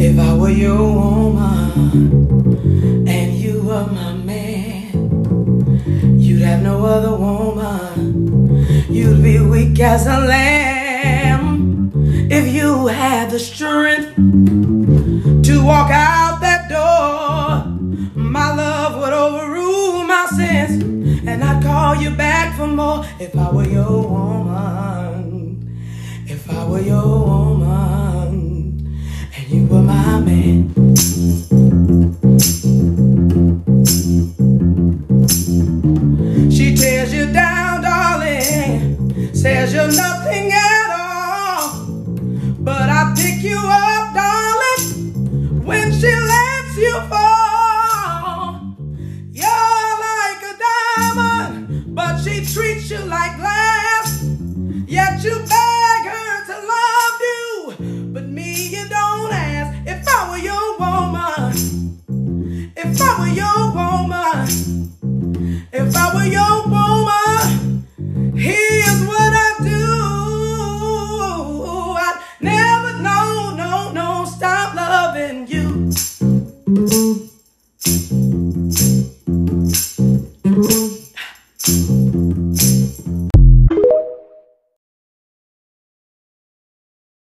If I were your woman and you were my man, you'd have no other woman. You'd be weak as a lamb if you had the strength to walk out that door. My love would overrule my sense, and I'd call you back for more if I were your woman. If I were your woman and you were my man. She tears you down, darling, says you're nothing at all. But I pick you up, She treats you like glass, yet you beg her to love you. But me, you don't ask. If I were your woman, if I were your woman, if I were your woman, here's what I'd do. I'd never, no, no, no, stop loving you.